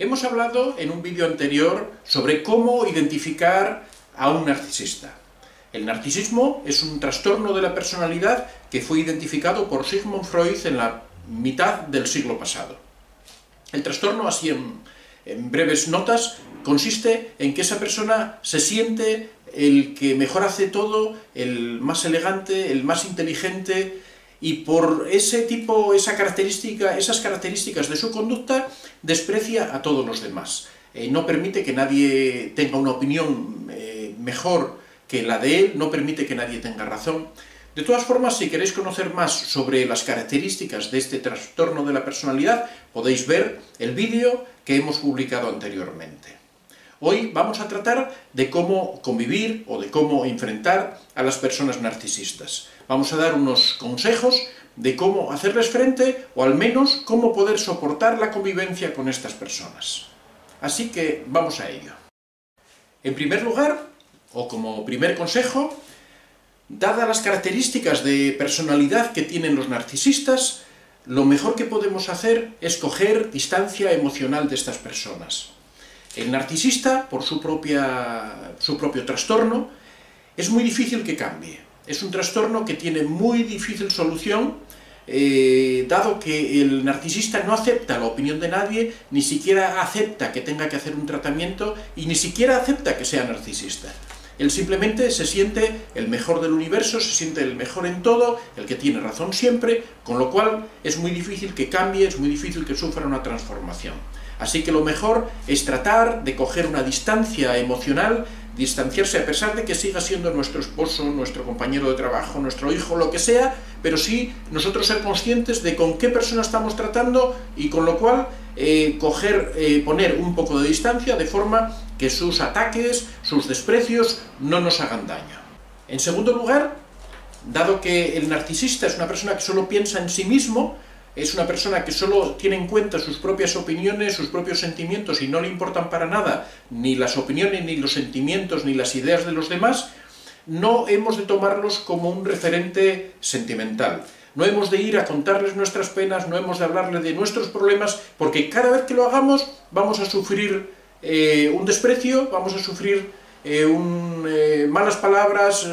Hemos hablado en un vídeo anterior sobre cómo identificar a un narcisista. El narcisismo es un trastorno de la personalidad que fue identificado por Sigmund Freud en la mitad del siglo pasado. El trastorno, así en, breves notas, consiste en que esa persona se siente el que mejor hace todo, el más elegante, el más inteligente, y por ese tipo, esa característica, esas características de su conducta, desprecia a todos los demás. Eh, no permite que nadie tenga una opinión eh, mejor que la de él, no permite que nadie tenga razón. De todas formas, si queréis conocer más sobre las características de este trastorno de la personalidad, podéis ver el vídeo que hemos publicado anteriormente. Hoy vamos a tratar de cómo convivir o de cómo enfrentar a las personas narcisistas. Vamos a dar unos consejos de cómo hacerles frente o al menos cómo poder soportar la convivencia con estas personas. Así que vamos a ello. En primer lugar, o como primer consejo, dadas las características de personalidad que tienen los narcisistas, lo mejor que podemos hacer es coger distancia emocional de estas personas. El narcisista, por su, propia, su propio trastorno, es muy difícil que cambie. Es un trastorno que tiene muy difícil solución, eh, dado que el narcisista no acepta la opinión de nadie, ni siquiera acepta que tenga que hacer un tratamiento y ni siquiera acepta que sea narcisista. Él simplemente se siente el mejor del universo, se siente el mejor en todo, el que tiene razón siempre, con lo cual es muy difícil que cambie, es muy difícil que sufra una transformación. Así que lo mejor es tratar de coger una distancia emocional, distanciarse a pesar de que siga siendo nuestro esposo, nuestro compañero de trabajo, nuestro hijo, lo que sea, pero sí nosotros ser conscientes de con qué persona estamos tratando y con lo cual eh, coger, eh, poner un poco de distancia de forma que sus ataques, sus desprecios no nos hagan daño. En segundo lugar, dado que el narcisista es una persona que solo piensa en sí mismo, es una persona que solo tiene en cuenta sus propias opiniones, sus propios sentimientos y no le importan para nada ni las opiniones, ni los sentimientos, ni las ideas de los demás, no hemos de tomarlos como un referente sentimental. No hemos de ir a contarles nuestras penas, no hemos de hablarle de nuestros problemas, porque cada vez que lo hagamos vamos a sufrir eh, un desprecio, vamos a sufrir eh, eh, malas palabras,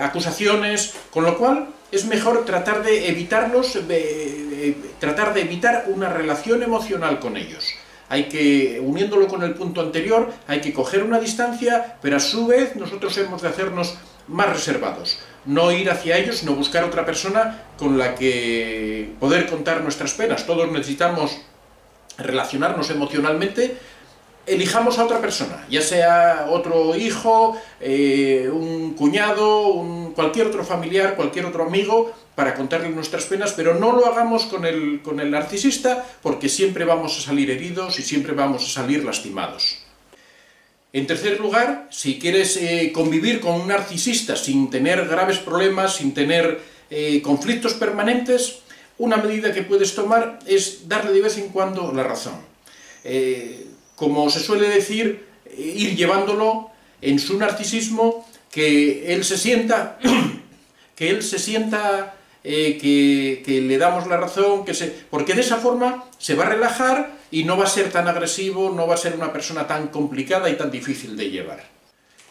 acusaciones, con lo cual es mejor tratar de evitarlos, tratar de evitar una relación emocional con ellos. Hay que, uniéndolo con el punto anterior, hay que coger una distancia, pero a su vez nosotros hemos de hacernos más reservados. No ir hacia ellos, sino buscar otra persona con la que poder contar nuestras penas. Todos necesitamos relacionarnos emocionalmente, elijamos a otra persona, ya sea otro hijo, eh, un cuñado, un, cualquier otro familiar, cualquier otro amigo, para contarle nuestras penas, pero no lo hagamos con el, con el narcisista, porque siempre vamos a salir heridos y siempre vamos a salir lastimados. En tercer lugar, si quieres eh, convivir con un narcisista sin tener graves problemas, sin tener eh, conflictos permanentes, una medida que puedes tomar es darle de vez en cuando la razón como se suele decir, eh, ir llevándolo en su narcisismo, que él se sienta, que él se sienta eh, que, le damos la razón, que se, porque de esa forma se va a relajar y no va a ser tan agresivo, no va a ser una persona tan complicada y tan difícil de llevar.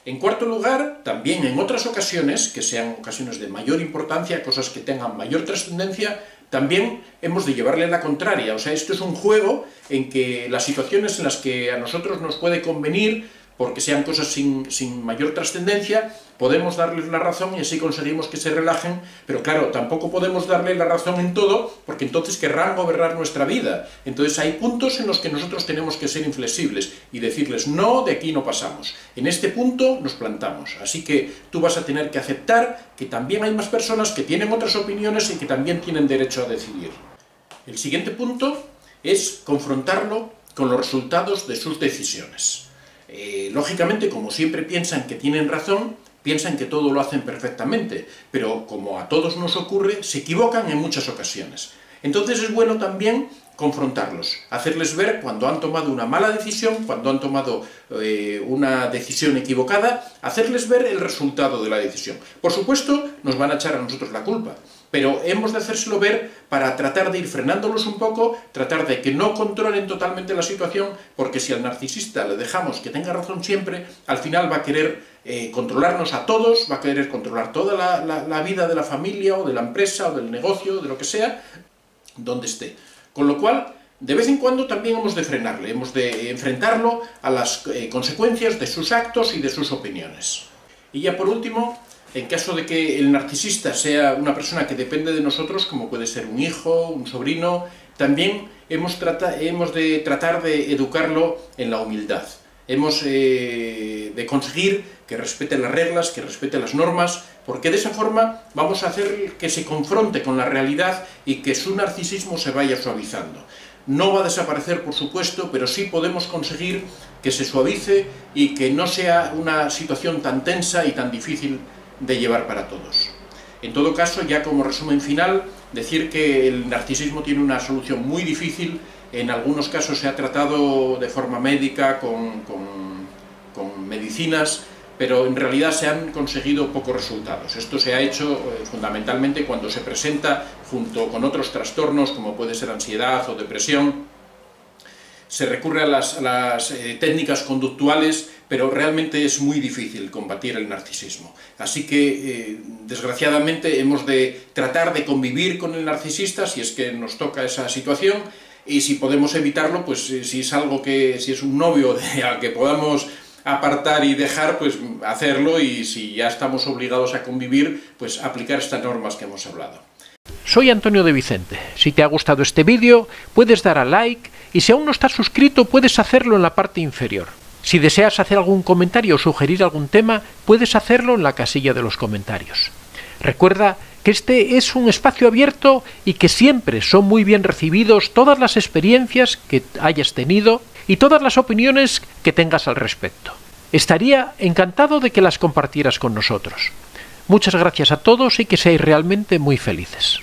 En cuarto lugar, también en otras ocasiones, que sean ocasiones de mayor importancia, cosas que tengan mayor trascendencia, también hemos de llevarle la contraria. O sea, esto es un juego en que las situaciones en las que a nosotros nos puede convenir porque sean cosas sin, mayor trascendencia, podemos darles la razón y así conseguimos que se relajen, pero claro, tampoco podemos darle la razón en todo, porque entonces querrán gobernar nuestra vida. Entonces hay puntos en los que nosotros tenemos que ser inflexibles y decirles, no, de aquí no pasamos. En este punto nos plantamos. Así que tú vas a tener que aceptar que también hay más personas que tienen otras opiniones y que también tienen derecho a decidir. El siguiente punto es confrontarlo con los resultados de sus decisiones. Eh, lógicamente, como siempre piensan que tienen razón, piensan que todo lo hacen perfectamente, pero como a todos nos ocurre, se equivocan en muchas ocasiones. Entonces es bueno también confrontarlos, hacerles ver cuando han tomado una mala decisión, cuando han tomado eh, una decisión equivocada, hacerles ver el resultado de la decisión. Por supuesto, nos van a echar a nosotros la culpa, pero hemos de hacérselo ver para tratar de ir frenándolos un poco, tratar de que no controlen totalmente la situación, porque si al narcisista le dejamos que tenga razón siempre, al final va a querer eh, controlarnos a todos, va a querer controlar toda la, vida de la familia o de la empresa o del negocio, de lo que sea, donde esté. Con lo cual, de vez en cuando también hemos de frenarle, hemos de enfrentarlo a las eh, consecuencias de sus actos y de sus opiniones. Y ya por último, en caso de que el narcisista sea una persona que depende de nosotros, como puede ser un hijo, un sobrino, también hemos, hemos de tratar de educarlo en la humildad. Hemos eh, de conseguir que respete las reglas, que respete las normas, porque de esa forma vamos a hacer que se confronte con la realidad y que su narcisismo se vaya suavizando. No va a desaparecer, por supuesto, pero sí podemos conseguir que se suavice y que no sea una situación tan tensa y tan difícil de llevar para todos. En todo caso, ya como resumen final, decir que el narcisismo tiene una solución muy difícil, en algunos casos se ha tratado de forma médica, con, con, medicinas, pero en realidad se han conseguido pocos resultados. Esto se ha hecho eh, fundamentalmente cuando se presenta junto con otros trastornos como puede ser ansiedad o depresión, se recurre a las, eh, técnicas conductuales, pero realmente es muy difícil combatir el narcisismo. Así que, eh, desgraciadamente, hemos de tratar de convivir con el narcisista si es que nos toca esa situación, y si podemos evitarlo, pues eh, si es algo que, si es un novio al que podamos apartar y dejar, pues hacerlo, y si ya estamos obligados a convivir, pues aplicar estas normas que hemos hablado. Soy Antonio de Vicente. Si te ha gustado este vídeo, puedes dar a like y si aún no estás suscrito puedes hacerlo en la parte inferior. Si deseas hacer algún comentario o sugerir algún tema, puedes hacerlo en la casilla de los comentarios. Recuerda que este es un espacio abierto y que siempre son muy bien recibidos todas las experiencias que hayas tenido y todas las opiniones que tengas al respecto. Estaría encantado de que las compartieras con nosotros. Muchas gracias a todos y que seáis realmente muy felices.